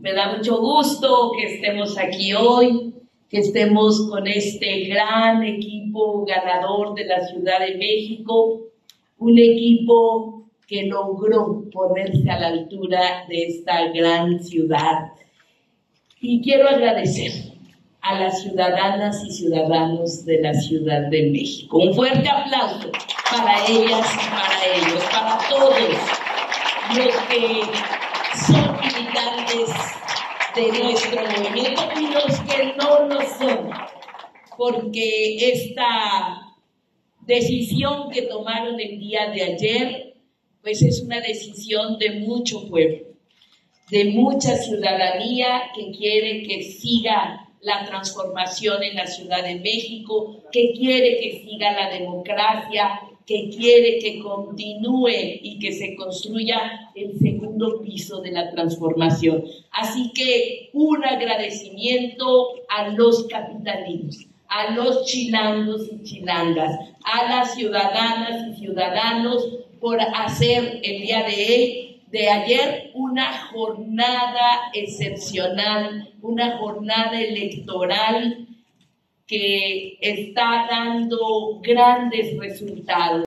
Me da mucho gusto que estemos aquí hoy, que estemos con este gran equipo ganador de la Ciudad de México, un equipo que logró ponerse a la altura de esta gran ciudad. Y quiero agradecer a las ciudadanas y ciudadanos de la Ciudad de México. Un fuerte aplauso para ellas y para ellos, para todos los que son militantes de nuestro movimiento y los que no lo son, porque esta decisión que tomaron el día de ayer, pues es una decisión de mucho pueblo, de mucha ciudadanía que quiere que siga la transformación en la Ciudad de México, que quiere que siga la democracia, que quiere que continúe y que se construya el segundo piso de la transformación. Así que un agradecimiento a los capitalinos, a los chilangos y chilangas, a las ciudadanas y ciudadanos por hacer el día de de ayer una jornada excepcional, una jornada electoral que está dando grandes resultados.